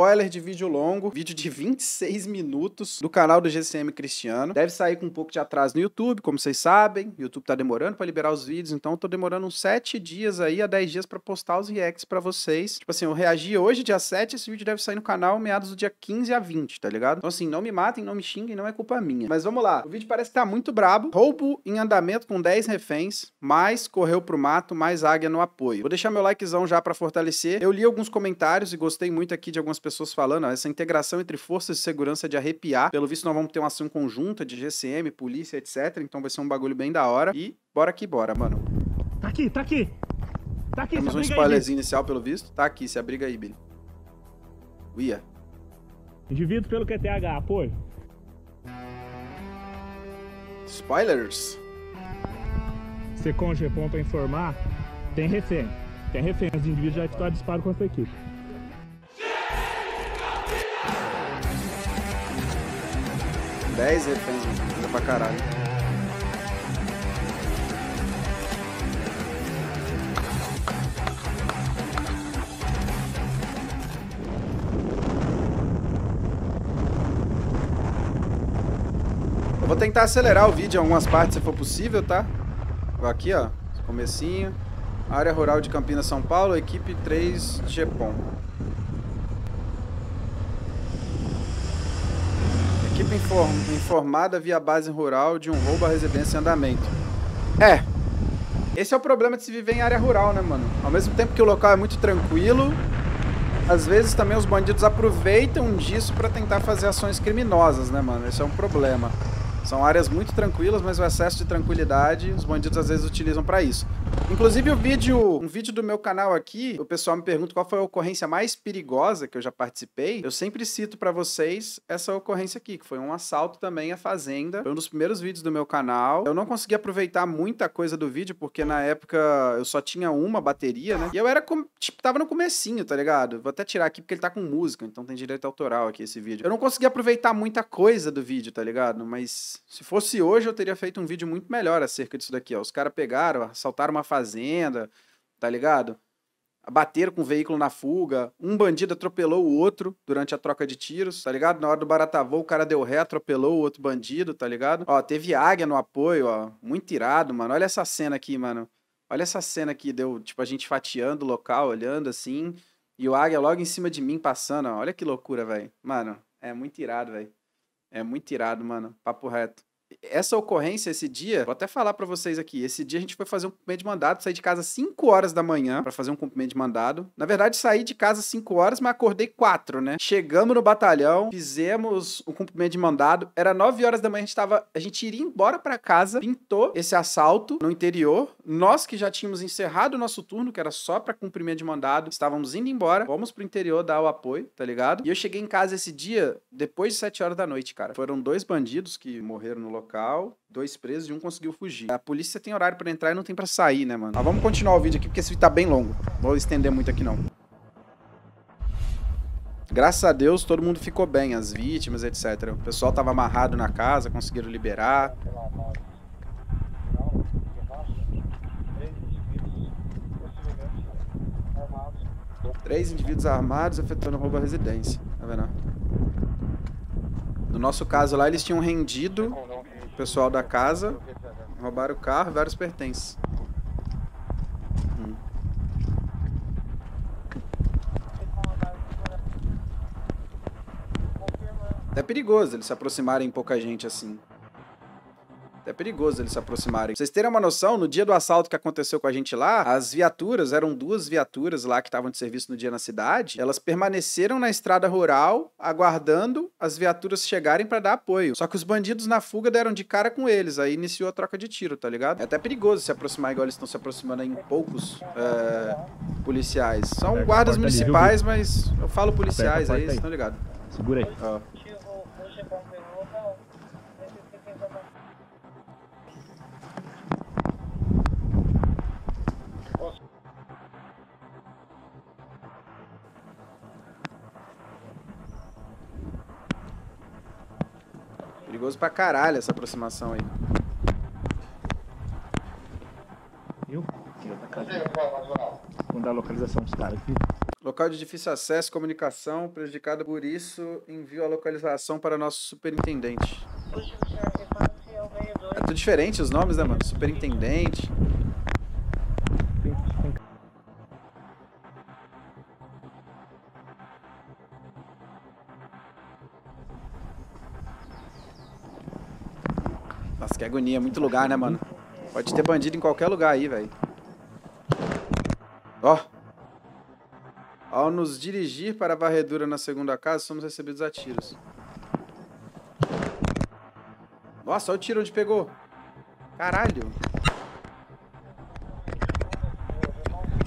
spoiler de vídeo longo, vídeo de 26 minutos do canal do GCM Cristiano. Deve sair com um pouco de atraso no YouTube, como vocês sabem. O YouTube tá demorando para liberar os vídeos, então eu tô demorando uns 7 dias aí a 10 dias para postar os reacts para vocês. Tipo assim, eu reagi hoje, dia 7, esse vídeo deve sair no canal meados do dia 15 a 20, tá ligado? Então assim, não me matem, não me xinguem, não é culpa minha. Mas vamos lá. O vídeo parece que tá muito brabo. Roubo em andamento com 10 reféns, mais correu pro mato, mais águia no apoio. Vou deixar meu likezão já para fortalecer. Eu li alguns comentários e gostei muito aqui de algumas pessoas falando, ó, essa integração entre forças de segurança de arrepiar. Pelo visto, nós vamos ter uma ação conjunta de GCM, polícia, etc. Então vai ser um bagulho bem da hora. E bora que bora, mano. Tá aqui, tá aqui. Tá aqui, Temos um spoilerzinho inicial, pelo visto. Tá aqui, se abriga aí, Billy. Uia. Indivíduo pelo QTH, apoio. Spoilers. Seconde ponto a informar. Tem refém. Tem refém. Os indivíduos já efetuaram disparo contra a equipe. Dez reféns, mano. pra caralho. Eu vou tentar acelerar o vídeo em algumas partes se for possível, tá? Aqui, ó. Comecinho. Área Rural de Campinas, São Paulo, equipe 3 GEPOM. Equipe inform informada via base rural de um roubo à residência em andamento. É. Esse é o problema de se viver em área rural, né, mano? Ao mesmo tempo que o local é muito tranquilo, às vezes também os bandidos aproveitam disso para tentar fazer ações criminosas, né, mano? Esse é um problema. São áreas muito tranquilas, mas o excesso de tranquilidade os bandidos às vezes utilizam para isso. Inclusive o vídeo, um vídeo do meu canal aqui, o pessoal me pergunta qual foi a ocorrência mais perigosa que eu já participei. Eu sempre cito para vocês essa ocorrência aqui, que foi um assalto também à fazenda. Foi um dos primeiros vídeos do meu canal. Eu não consegui aproveitar muita coisa do vídeo porque na época eu só tinha uma bateria, né? E eu era tipo tava no comecinho, tá ligado? Vou até tirar aqui porque ele tá com música, então tem direito autoral aqui esse vídeo. Eu não consegui aproveitar muita coisa do vídeo, tá ligado? Mas se fosse hoje eu teria feito um vídeo muito melhor acerca disso daqui, ó. Os caras pegaram, assaltaram uma fazenda, tá ligado? Bateram com o veículo na fuga. Um bandido atropelou o outro durante a troca de tiros, tá ligado? Na hora do baratavô, o cara deu ré, atropelou o outro bandido, tá ligado? Ó, teve águia no apoio, ó. Muito irado, mano. Olha essa cena aqui, mano. Olha essa cena aqui, deu, tipo, a gente fatiando o local, olhando assim. E o águia logo em cima de mim passando, ó. Olha que loucura, velho. Mano, é muito irado, velho. É muito irado, mano. Papo reto essa ocorrência, esse dia, vou até falar para vocês aqui. Esse dia a gente foi fazer um cumprimento de mandado, saí de casa às 5 horas da manhã para fazer um cumprimento de mandado. Na verdade, saí de casa às 5 horas, mas acordei 4, né? Chegamos no batalhão, fizemos o cumprimento de mandado. Era 9 horas da manhã, a gente tava, a gente iria embora para casa, pintou esse assalto no interior. Nós que já tínhamos encerrado o nosso turno, que era só para cumprimento de mandado, estávamos indo embora, fomos pro interior dar o apoio, tá ligado? E eu cheguei em casa esse dia depois de 7 horas da noite, cara. Foram dois bandidos que morreram no local, dois presos e um conseguiu fugir. A polícia tem horário para entrar e não tem para sair, né, mano? Mas vamos continuar o vídeo aqui porque esse vídeo tá bem longo. Vou estender muito aqui não. Graças a Deus todo mundo ficou bem, as vítimas, etc. O pessoal tava amarrado na casa, conseguiram liberar. Três indivíduos armados efetuando roubo à residência. Tá vendo? No nosso caso lá, eles tinham rendido pessoal da casa, roubaram o carro e vários pertences. Hum. É perigoso eles se aproximarem pouca gente assim. É perigoso eles se aproximarem. Pra vocês terem uma noção, no dia do assalto que aconteceu com a gente lá, as viaturas, eram duas viaturas lá que estavam de serviço no dia na cidade, elas permaneceram na estrada rural, aguardando as viaturas chegarem para dar apoio. Só que os bandidos na fuga deram de cara com eles, aí iniciou a troca de tiro, tá ligado? É até perigoso se aproximar igual eles estão se aproximando em poucos é, policiais. São guardas municipais, mas eu falo policiais aí, vocês estão ligados? Segura aí. Ó. Perigoso pra caralho essa aproximação aí. Viu? Vamos dar a localização dos caras aqui. Local de difícil acesso, comunicação, prejudicada por isso, envio a localização para nosso superintendente. É tudo diferente os nomes, né, mano? Superintendente. Que agonia. Muito lugar, né, mano? Pode ter bandido em qualquer lugar aí, velho. Ó. Ao nos dirigir para a varredura na segunda casa, somos recebidos a tiros. Nossa, olha o tiro onde pegou. Caralho.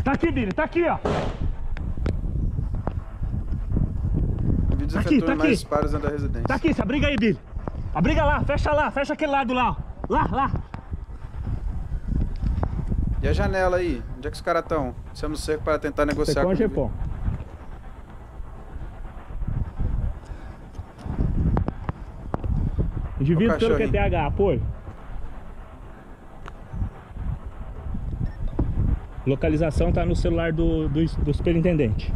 Tá aqui, Billy, tá aqui, ó. Vídeos Tá aqui, tá mais aqui. disparos dentro da residência. Tá aqui, se abriga aí, Billy. Abriga lá, fecha lá, fecha aquele lado lá, ó. Lá, lá. E a janela aí? Onde é que os caras estão? Estamos cerco para tentar negociar Secom, com Gepom. Indivíduo pelo. QTH, apoio. Localização tá no celular do, do, do superintendente.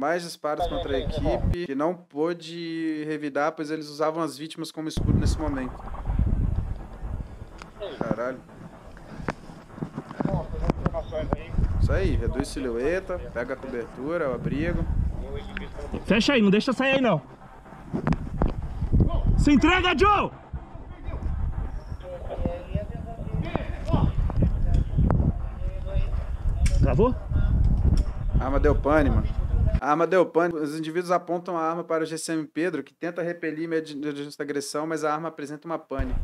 Mais disparos contra a equipe, que não pôde revidar, pois eles usavam as vítimas como escudo nesse momento. Caralho. Isso aí, reduz silhueta, pega a cobertura, o abrigo. Fecha aí, não deixa sair aí não. Se entrega, Joe! Travou? A arma deu pane, mano. A arma deu pane. Os indivíduos apontam a arma para o GCM Pedro, que tenta repelir mediante agressão, mas a arma apresenta uma pane.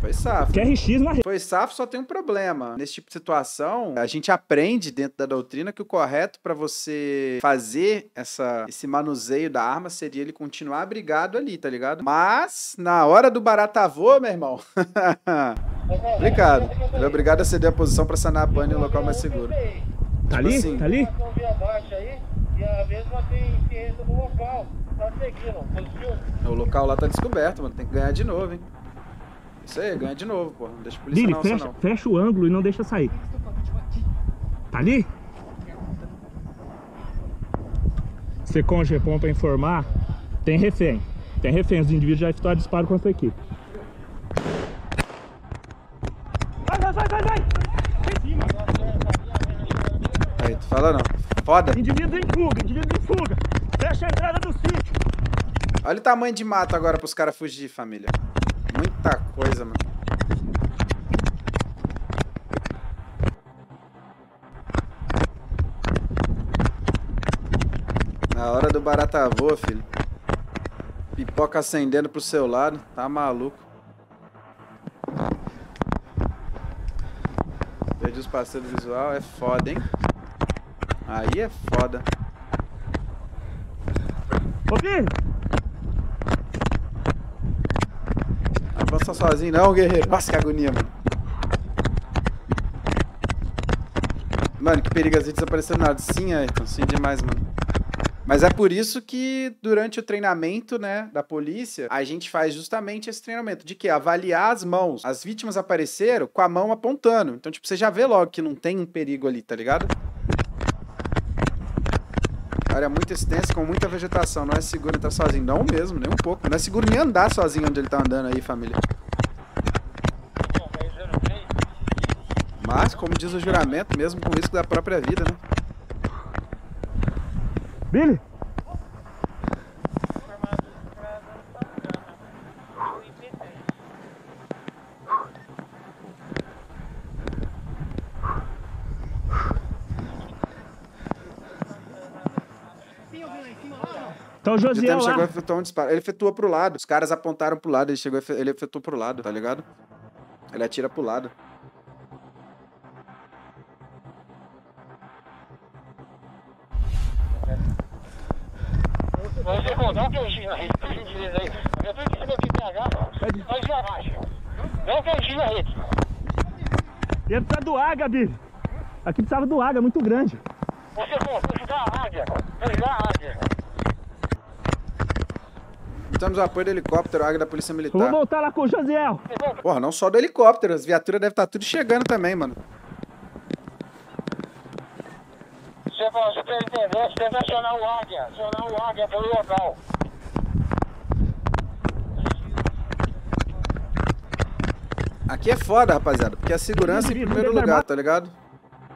Foi safo. QRX na rede. Foi safo, só tem um problema. Nesse tipo de situação, a gente aprende dentro da doutrina que o correto para você fazer essa, esse manuseio da arma seria ele continuar abrigado ali, tá ligado? Mas, na hora do baratavô, meu irmão. Obrigado. Ele é obrigado a ceder a posição para sanar a pane em um local mais seguro. Tá ali? assim. Tá ali? E a mesma tem ciência do local. Tá seguindo, positivo. O local lá tá descoberto, mano. Tem que ganhar de novo, hein? Isso aí, ganha de novo, pô. Não deixa a polícia Billy, não, fecha, não. fecha o ângulo e não deixa sair. Tá ali? Secom Gepom pra informar. Tem refém. Tem refém. Os indivíduos já efetuaram disparo contra a equipe. Vai, vai, vai, vai, vai! Em cima. Aí, tu fala não. Foda. Indivíduo em fuga, indivíduo em fuga. Fecha a entrada do sítio. Olha o tamanho de mato agora pros caras fugir, família. Muita coisa, mano. Na hora do baratavô, filho. Pipoca acendendo pro seu lado. Tá maluco. Perdi os parceiros visual. É foda, hein? Aí é foda. Ô, Billy! Avança sozinho não, guerreiro. Nossa, que agonia, mano. Mano, que as desaparecendo nada. Sim, Ayrton, sim demais, mano. Mas é por isso que durante o treinamento, né, da polícia, a gente faz justamente esse treinamento de que avaliar as mãos. As vítimas apareceram com a mão apontando. Então, tipo, você já vê logo que não tem um perigo ali, tá ligado? Área muito extensa, com muita vegetação. Não é seguro entrar sozinho. Não mesmo, nem um pouco. Não é seguro nem andar sozinho onde ele tá andando aí, família. Mas, como diz o juramento, mesmo com risco da própria vida, né? Billy! O O Josiel GTM chegou a efetuar um disparo. Ele efetua pro lado. Os caras apontaram pro lado. Ele chegou, efe- ele efetuou pro lado, tá ligado? Ele atira pro lado. Recordar que eu giro na rede, vindo direito aí. Eu tenho que saber o que PH, nós já abaixo. Não giro na rede. Ele precisa do águia, Billy. Aqui precisava do águia, muito grande. Você for ajudar a águia, ajudar a águia. Precisamos do apoio do helicóptero, águia da Polícia Militar. voltar lá com o Josiel. Porra, não só do helicóptero, as viaturas devem estar tudo chegando também, mano. Você fala, superintendente, tenta acionar o Águia. Acionar o Águia pelo local. Aqui é foda, rapaziada, porque a segurança em primeiro lugar, tá ligado?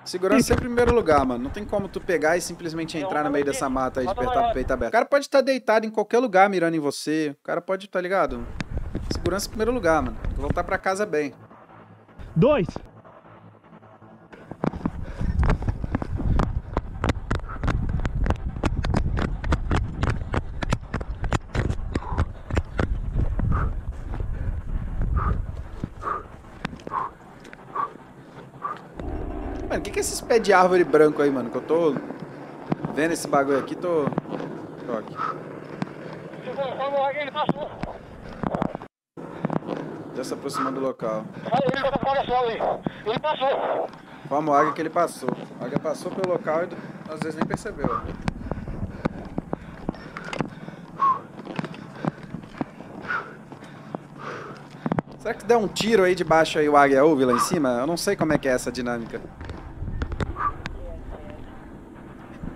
Segurança sempre em primeiro lugar, mano. Não tem como tu pegar e simplesmente entrar no meio dessa mata aí de apertar com o peito aberto. O cara pode estar deitado em qualquer lugar mirando em você. O cara pode, tá ligado? Segurança em primeiro lugar, mano. Tem que voltar pra casa bem. Dois. É pés de árvore branco aí, mano? Que eu tô vendo esse bagulho aqui, tô. tô aqui. Já se aproximando do local. Ele passou. Vamos, águia que ele passou. A águia passou pelo local e às vezes nem percebeu. Será que se der um tiro aí de baixo aí o águia ouve lá em cima? Eu não sei como é que é essa dinâmica.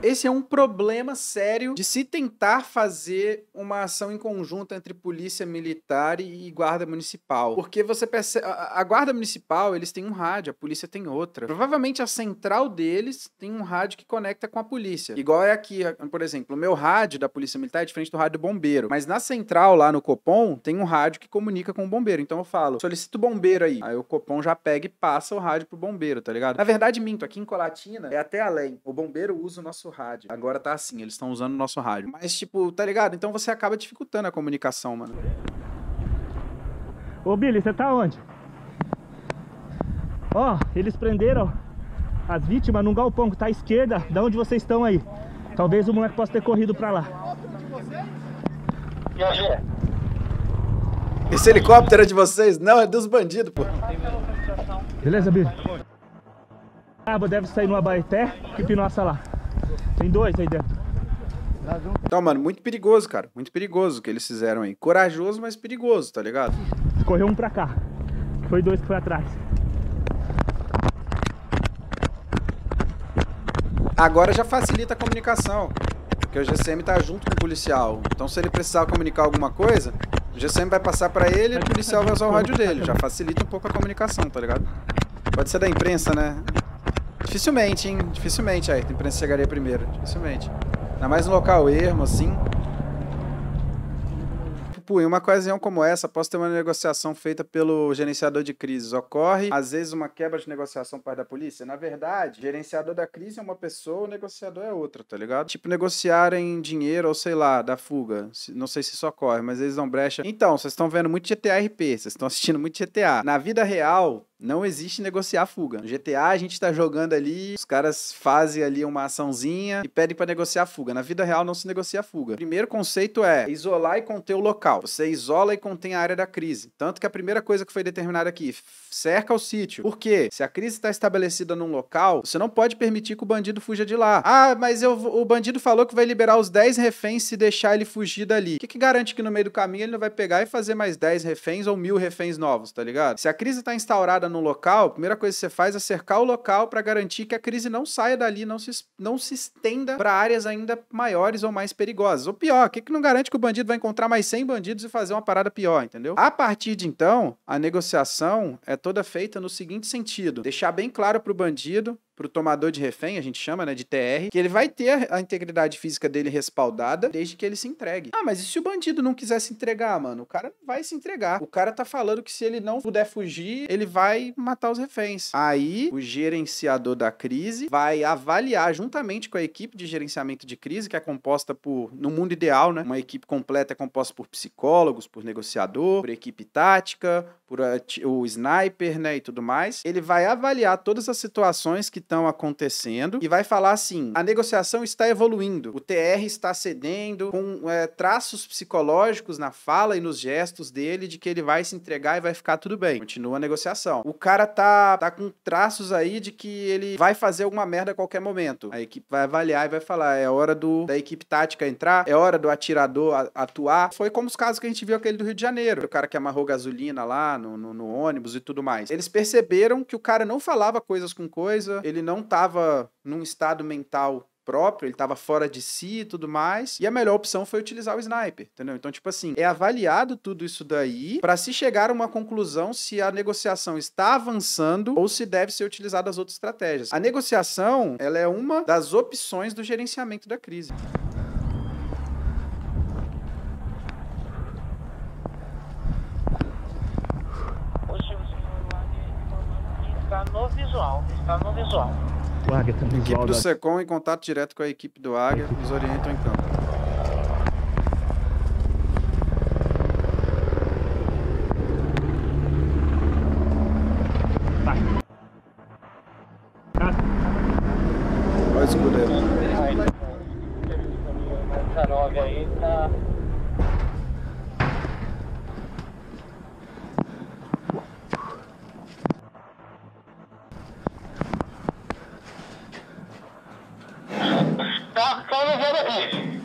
Esse é um problema sério de se tentar fazer uma ação em conjunto entre polícia militar e guarda municipal. Porque você percebe. A, guarda municipal, eles têm um rádio, a polícia tem outra. Provavelmente a central deles tem um rádio que conecta com a polícia. Igual é aqui, por exemplo, o meu rádio da polícia militar é diferente do rádio do bombeiro. Mas na central, lá no Copom, tem um rádio que comunica com o bombeiro. Então eu falo, solicito o bombeiro aí. Aí o Copom já pega e passa o rádio pro bombeiro, tá ligado? Na verdade, minto, aqui em Colatina é até além. O bombeiro usa o nosso rádio. Agora tá assim, eles estão usando o nosso rádio. Mas, tipo, tá ligado? Então você acaba dificultando a comunicação, mano. Ô Billy, você tá onde? Ó, eles prenderam as vítimas num galpão que tá à esquerda da onde vocês estão aí. Talvez o moleque possa ter corrido pra lá. Esse helicóptero é de vocês? Não, é dos bandidos, pô. Beleza, Billy? Cabo deve sair no Abaeté e Pinoça lá. Tem dois aí dentro. Então, mano, muito perigoso, cara. Muito perigoso o que eles fizeram aí. Corajoso, mas perigoso, tá ligado? Correu um pra cá. Foi dois que foi atrás. Agora já facilita a comunicação. Porque o GCM tá junto com o policial. Então, se ele precisar comunicar alguma coisa, o GCM vai passar pra ele e o policial vai usar o rádio dele. Já facilita um pouco a comunicação, tá ligado? Pode ser da imprensa, né? Dificilmente, hein? Dificilmente aí. A imprensa chegaria primeiro. Dificilmente. Ainda mais no local ermo, assim. Pô, em uma ocasião como essa, após ter uma negociação feita pelo gerenciador de crises, ocorre, às vezes, uma quebra de negociação por parte da polícia. Na verdade, gerenciador da crise é uma pessoa, o negociador é outra, tá ligado? Tipo, negociarem dinheiro ou sei lá, da fuga. Não sei se isso ocorre, mas eles dão brecha. Então, vocês estão vendo muito GTA RP, vocês estão assistindo muito GTA. Na vida real, não existe negociar fuga. No GTA a gente tá jogando ali, os caras fazem ali uma açãozinha e pedem pra negociar fuga. Na vida real não se negocia fuga. O primeiro conceito é isolar e conter o local. Você isola e contém a área da crise. Tanto que a primeira coisa que foi determinada aqui, cerca o sítio. Por quê? Se a crise está estabelecida num local, você não pode permitir que o bandido fuja de lá. Ah, mas eu, o bandido falou que vai liberar os 10 reféns se deixar ele fugir dali. O que, que garante que no meio do caminho ele não vai pegar e fazer mais 10 reféns ou mil reféns novos, tá ligado? Se a crise está instaurada num local, a primeira coisa que você faz é cercar o local para garantir que a crise não saia dali, não se, não se estenda para áreas ainda maiores ou mais perigosas. Ou pior, o que, que não garante que o bandido vai encontrar mais 100 bandidos e fazer uma parada pior, entendeu? A partir de então, a negociação é toda feita no seguinte sentido: deixar bem claro pro bandido pro tomador de refém, a gente chama, né, de TR, que ele vai ter a integridade física dele respaldada desde que ele se entregue. Ah, mas e se o bandido não quiser se entregar, mano? O cara não vai se entregar. O cara tá falando que se ele não puder fugir, ele vai matar os reféns. Aí, o gerenciador da crise vai avaliar juntamente com a equipe de gerenciamento de crise, que é composta por, no mundo ideal, né, uma equipe completa é composta por psicólogos, por negociador, por equipe tática, por o sniper, né, e tudo mais. Ele vai avaliar todas as situações que estão acontecendo e vai falar assim: a negociação está evoluindo, o TR está cedendo, com é, traços psicológicos na fala e nos gestos dele de que ele vai se entregar e vai ficar tudo bem. Continua a negociação. O cara tá, tá com traços aí de que ele vai fazer alguma merda a qualquer momento. A equipe vai avaliar e vai falar: é hora do, da equipe tática entrar, é hora do atirador atuar. Foi como os casos que a gente viu aquele do Rio de Janeiro, o cara que amarrou gasolina lá no, no, no ônibus e tudo mais. Eles perceberam que o cara não falava coisas com coisa, ele não tava num estado mental próprio, ele estava fora de si e tudo mais. E a melhor opção foi utilizar o sniper, entendeu? Então, tipo assim, é avaliado tudo isso daí para se chegar a uma conclusão se a negociação está avançando ou se deve ser utilizada as outras estratégias. A negociação, ela é uma das opções do gerenciamento da crise. Está no visual, está no visual. O Águia tá no Equipe do da... SECOM em contato direto com a equipe do Águia, nos orientam em campo. Vai. Ah, Olha o escudeiro. Aí, 19 aí, tá. Tá, tá no vendo aqui.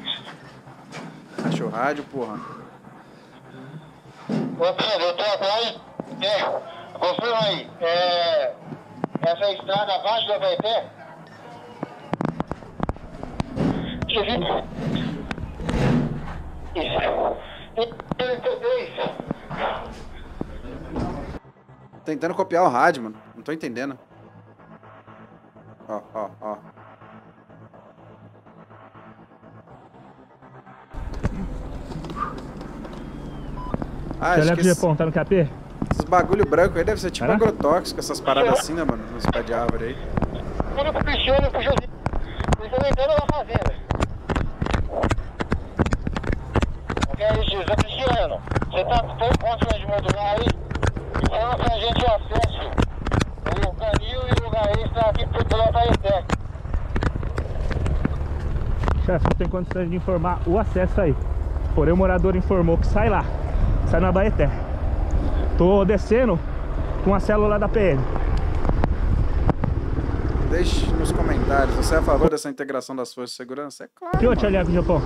Achou o rádio, porra. Ô Pedro, eu tô atrás. É, confirma aí. É, essa estrada abaixo? Isso. 33. Tentando copiar o rádio, mano. Não tô entendendo. Ó, ó, ó. Ah, Você acho olha que pro esse- Japão, tá no KP? esses bagulho branco aí deve ser tipo Caraca. agrotóxico, essas paradas assim, né, mano? Nos pés de árvore aí. Quando pro Cristiano, pro José. Eles estão entrando na fazenda. Ok, José Cristiano. Você tá tem condições de modular aí? Informa pra gente o acesso. O canil e o lugar extra aqui pro Taeté. Chefe, não tem condições de informar o acesso aí. Porém, o morador informou que sai lá. Sai na Baeté. Tô descendo com a célula da PM. Deixe nos comentários. Você é a favor dessa integração das forças de segurança? É claro. Que outro mano. aliar com o Japão?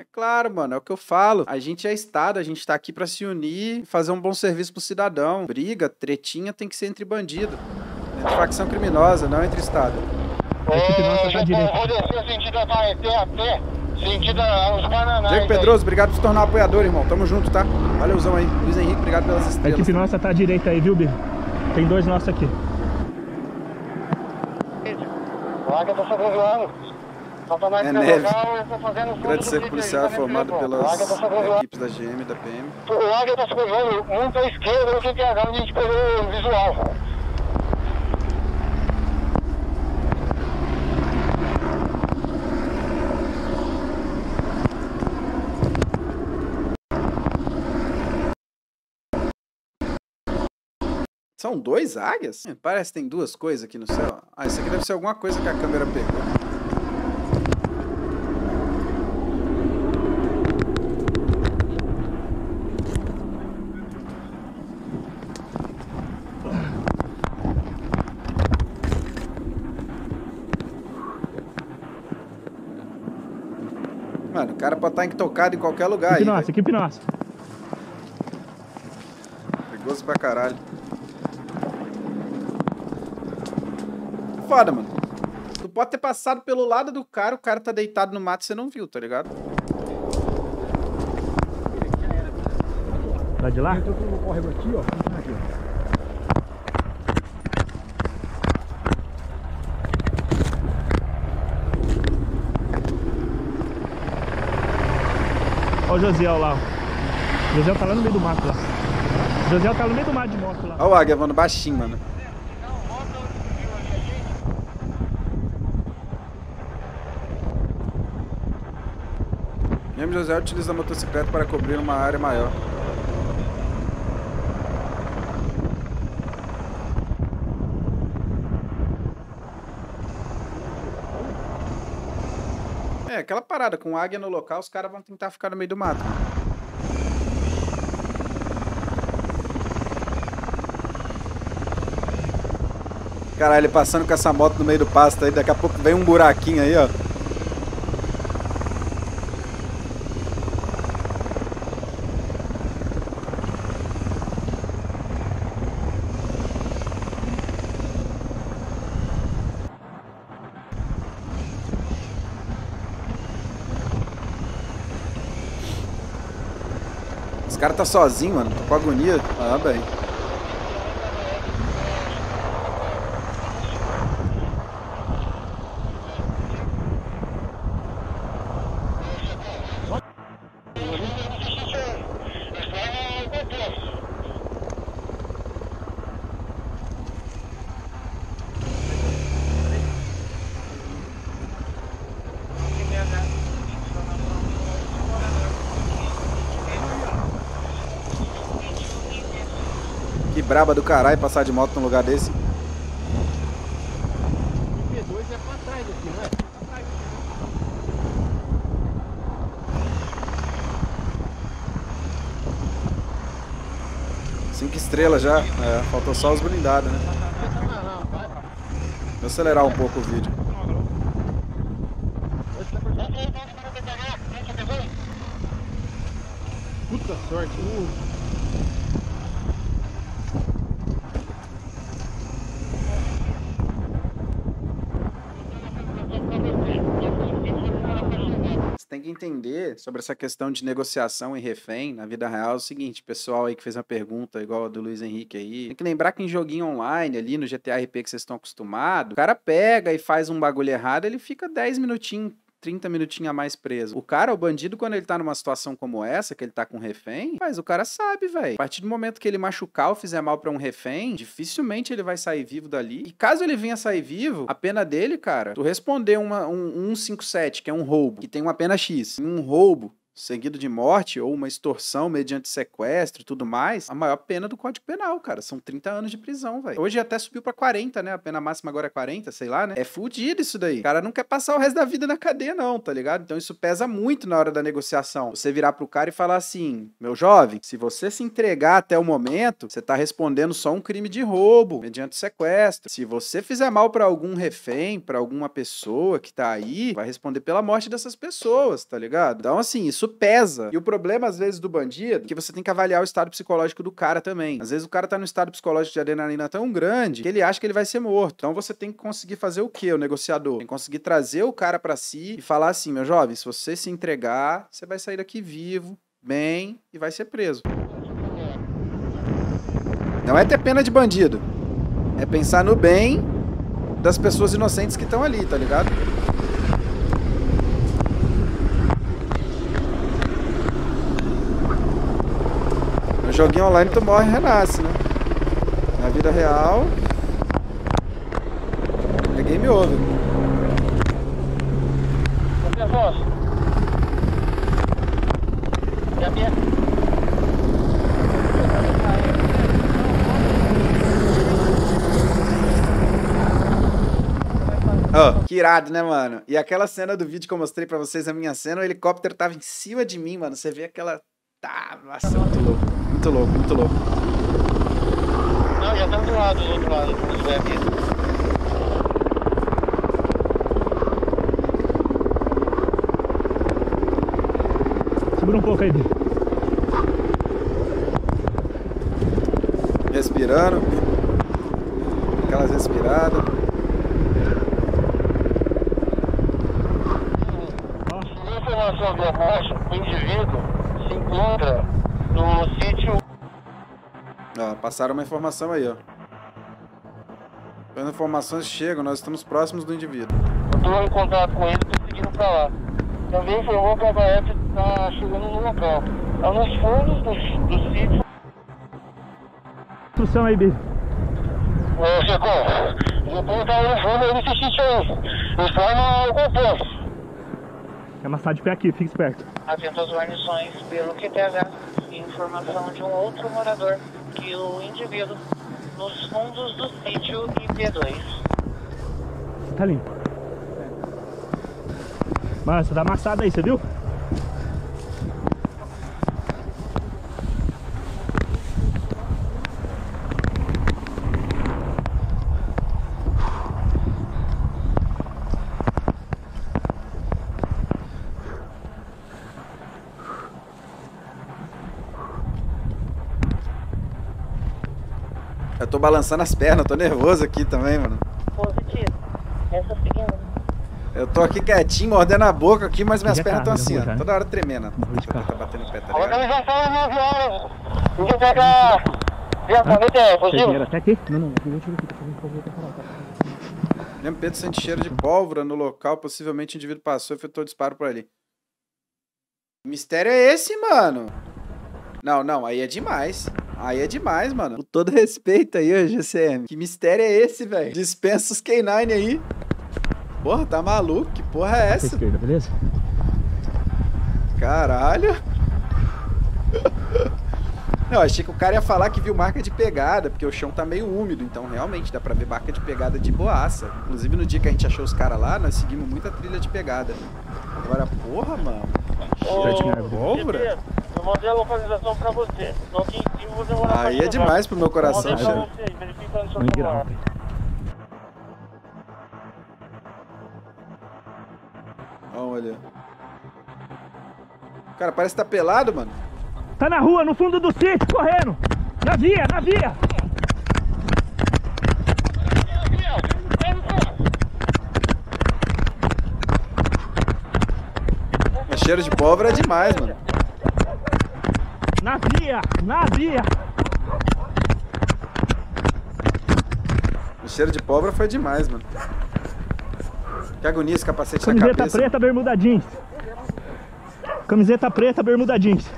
É claro, mano, é o que eu falo. A gente é Estado, a gente tá aqui pra se unir e fazer um bom serviço pro cidadão. Briga, tretinha tem que ser entre bandido. Entre facção criminosa, não entre Estado. nossa tá Ô, Japão, vou descer sentido a Baeté a pé. Sentido a- os bananais. Diego aí. Pedroso, obrigado por se tornar apoiador, irmão. Tamo junto, tá? Valeuzão aí. Luiz Henrique, obrigado pelas A estrelas. equipe nossa tá à direita aí, viu, Bi? Tem dois nossos aqui. O Águia tá sobrevoando. Só pra nós É neve. eu tô fazendo Grande aí, policial tá formado pelas O Águia tá equipes da GM e da PM. O Águia tá sobrevoando muito à esquerda do que onde a gente pegou o visual. São dois águias? Parece que tem duas coisas aqui no céu. Ah, isso aqui deve ser alguma coisa que a câmera pegou. Mano, o cara pode estar intocado em qualquer lugar aí. Equipe nossa, velho. equipe nossa. Perigoso pra caralho. Foda, mano. Tu pode ter passado pelo lado do cara, o cara tá deitado no mato e você não viu, tá ligado? Lá de lá? Olha o Josiel lá. ó. O Josiel tá lá no meio do mato lá. O Josiel tá no meio do mato de moto lá. Olha o águia voando baixinho, mano. José utiliza a motocicleta para cobrir uma área maior. É, aquela parada, com águia no local, os caras vão tentar ficar no meio do mato. Caralho, ele passando com essa moto no meio do pasto aí, daqui a pouco vem um buraquinho aí, ó. Cara tá sozinho, mano. Tô com agonia. Ah, bem. Braba do caralho passar de moto num lugar desse. P2 pra trás aqui, não? Pra trás. Cinco estrelas já. É, faltou só os blindados, né? Vou acelerar um pouco o vídeo. Puta sorte. Uh, entender sobre essa questão de negociação e refém na vida real é o seguinte, pessoal aí que fez uma pergunta igual a do Luiz Henrique aí, tem que lembrar que em joguinho online ali no GTA RP que vocês estão acostumados, o cara pega e faz um bagulho errado, ele fica 10 minutinhos 30 minutinhos a mais preso. O cara, o bandido, quando ele tá numa situação como essa, que ele tá com um refém, mas o cara sabe, velho. A partir do momento que ele machucar ou fizer mal pra um refém, dificilmente ele vai sair vivo dali. E caso ele venha sair vivo, a pena dele, cara, tu responder uma, um 157, que é um roubo, que tem uma pena X, um roubo seguido de morte ou uma extorsão mediante sequestro e tudo mais, a maior pena do Código Penal, cara. São 30 anos de prisão, velho. Hoje até subiu pra 40, né? A pena máxima agora é 40, sei lá, né? É fudido isso daí. O cara não quer passar o resto da vida na cadeia, não, tá ligado? Então isso pesa muito na hora da negociação. Você virar pro cara e falar assim: meu jovem, se você se entregar até o momento, você tá respondendo só um crime de roubo mediante sequestro. Se você fizer mal pra algum refém, pra alguma pessoa que tá aí, vai responder pela morte dessas pessoas, tá ligado? Então, assim, isso pesa. E o problema, às vezes, do bandido é que você tem que avaliar o estado psicológico do cara também. Às vezes o cara tá no estado psicológico de adrenalina tão grande que ele acha que ele vai ser morto. Então você tem que conseguir fazer o quê, o negociador? Tem que conseguir trazer o cara pra si e falar assim, meu jovem, se você se entregar, você vai sair daqui vivo, bem e vai ser preso. Não é ter pena de bandido. É pensar no bem das pessoas inocentes que estão ali, tá ligado? Joguinho online tu morre e renasce, né? Na vida real. É game over. Ó, que irado, né, mano? E aquela cena do vídeo que eu mostrei pra vocês, a minha cena, o helicóptero tava em cima de mim, mano. Você vê aquela. Tá, nossa, muito louco. Muito louco, muito louco. Não, já estamos do lado, do outro lado, vamos ver aqui. Segura um pouco aí, Bi. Respirando. Aquelas respiradas. Informação do Afonso, o indivíduo se encontra no sítio Ó, passaram uma informação aí, ó. Quando informações chegam, nós estamos próximos do indivíduo. Eu estou em contato com ele, estou seguindo para lá. Também informou que a HF está chegando no local. Está nos fundos do, do sítio. Instrução aí, Bi. Ô, Chico, o Getúlio está no fundo desse sítio aí. Informa o composto. É amassar de pé aqui, fique esperto. Atento às guarnições pelo QTH informação de um outro morador que o indivíduo nos fundos do sítio IP2. Tá limpo. Você tá amassado aí, você viu? Eu tô balançando as pernas, tô nervoso aqui também, mano. Positivo. Essa seguindo. Eu tô aqui quietinho, mordendo a boca aqui, mas minhas pernas estão assim, ó. Toda hora tremendo. De Tá batendo o pé, tá ligado? organização é 9 horas. Deixa eu pegar. É positivo? até aqui? Não, não, eu tiro aqui, fazendo favor pra falar? Mesmo Pedro sente cheiro de pólvora no local, possivelmente o indivíduo passou e efetuou disparo por ali. Que mistério é esse, mano? Não, não, aí é demais. Aí é demais, mano. Com todo respeito aí, ô GCM. Que mistério é esse, velho? Dispensa os K9 aí. Porra, tá maluco? Que porra é essa? esquerda, beleza? Caralho. Não, achei que o cara ia falar que viu marca de pegada, porque o chão tá meio úmido, então realmente dá pra ver marca de pegada de boaça. Inclusive no dia que a gente achou os caras lá, nós seguimos muita trilha de pegada. Agora, porra, mano. Árvore. pólvora? Eu mandei a localização pra você. Tô aqui em Aí é demais pro meu coração, Não celular. grava. Vamos ali. Cara, parece que tá pelado, mano. Tá na rua, no fundo do sítio, correndo! Na via, na via! Cheiro de pólvora é demais, mano. Na via, na via! O cheiro de pólvora foi demais, mano. Que agonia esse capacete na Camiseta cabeça. preta, bermuda jeans. Camiseta preta, bermuda jeans.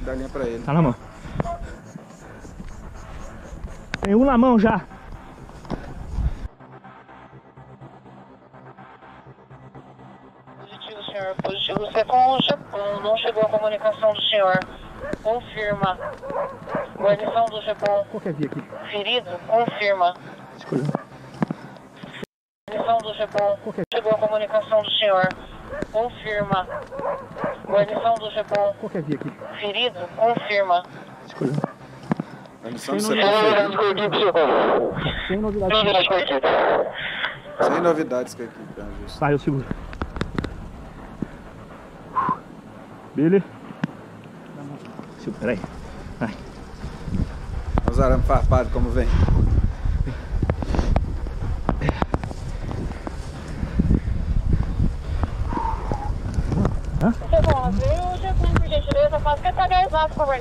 Dá linha pra ele. Tá na mão. Tem um na mão já. Comunicação do senhor. Confirma. Guarnição do Japão. Qual que é a via aqui? Ferido. Confirma. Escolha. Guarnição do Japão. Chegou a comunicação do senhor. Confirma. Guarnição do Japão. Qual que é a via aqui? Ferido. Confirma. Escolha. A missão do Sem CP foi Sem novidade. Sem novidades com a equipe. Tá, eu seguro. Billy. Segura, Peraí. Vai. Os arames farpados como vem. Japão, veio o Japão, por gentileza. Faz que tá gravado, favor.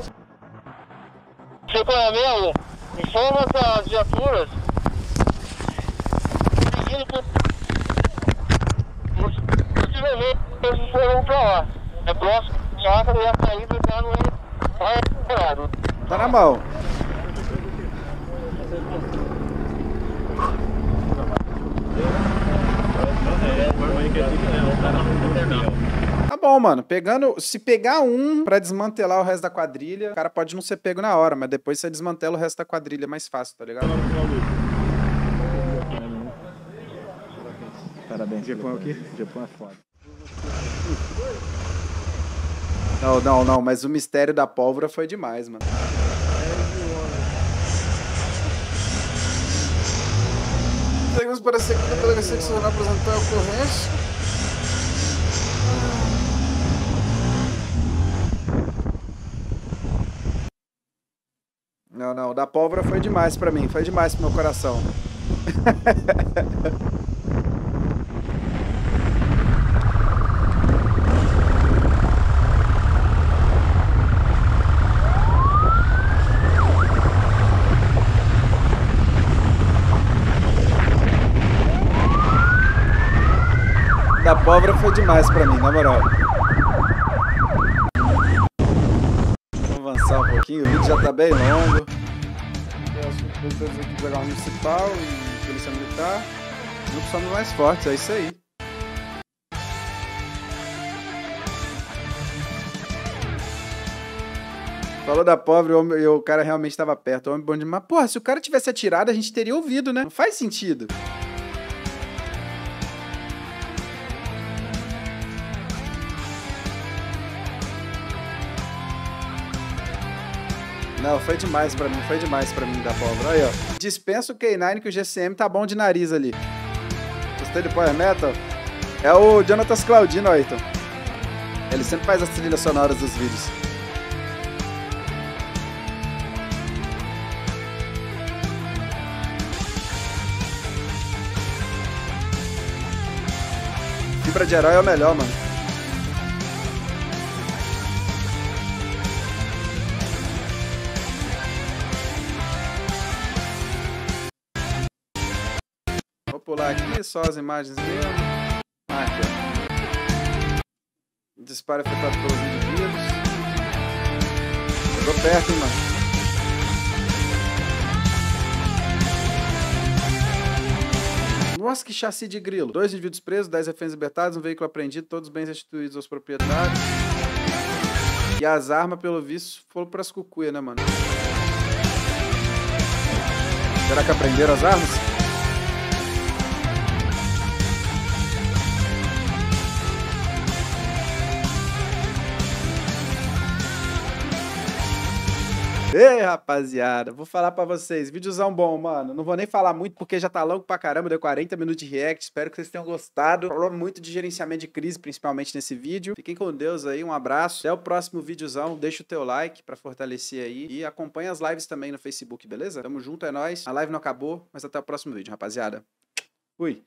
Chegou mesmo? Informa para as viaturas. Seguindo por... Possivelmente, eles foram pra lá. É próximo, chácara e a saída já não é. Tá na mão. Tá bom, mano. Pegando, se pegar um pra desmantelar o resto da quadrilha, o cara pode não ser pego na hora, mas depois você desmantela o resto da quadrilha mais fácil, tá ligado? Parabéns. Japão aqui? Japão é foda. Não, não, não, mas o mistério da pólvora foi demais, mano. Seguimos para a segunda delegacia que se apresentou a ocorrência. Não, não, o da pólvora foi demais pra mim, foi demais pro meu coração. Da pólvora foi demais pra mim, na moral. Vamos avançar um pouquinho, o vídeo já tá bem longo. Assunto dos dois aqui Guarda Municipal e Polícia Militar. Juntos somos mais fortes, é isso aí. Falou da pobre e o cara realmente estava perto. O homem bom demais. Porra, se o cara tivesse atirado, a gente teria ouvido, né? Não faz sentido. Não, foi demais pra mim, foi demais pra mim da pólvora. Aí, ó. Dispensa o K9 que o GCM tá bom de nariz ali. Gostei do Power Metal? É o Jonathan Claudino, Ayrton. Ele sempre faz as trilhas sonoras dos vídeos. Fibra de herói é o melhor, mano. Só as imagens mesmo. Ah, aqui, ó. Disparo efetuado pelos indivíduos. Chegou perto, hein, mano. Nossa, que chassi de grilo. Dois indivíduos presos, dez reféns libertados, um veículo apreendido, todos os bens restituídos aos proprietários. E as armas, pelo visto, foram pras cucuia, né, mano? Será que aprenderam as armas? Ei, rapaziada, vou falar pra vocês, vídeozão bom, mano. Não vou nem falar muito porque já tá longo pra caramba, deu 40 minutos de react. Espero que vocês tenham gostado. Falou muito de gerenciamento de crise, principalmente nesse vídeo. Fiquem com Deus aí, um abraço. Até o próximo videozão. Deixa o teu like pra fortalecer aí e acompanha as lives também no Facebook, beleza? Tamo junto, é nóis. A live não acabou, mas até o próximo vídeo, rapaziada. Fui.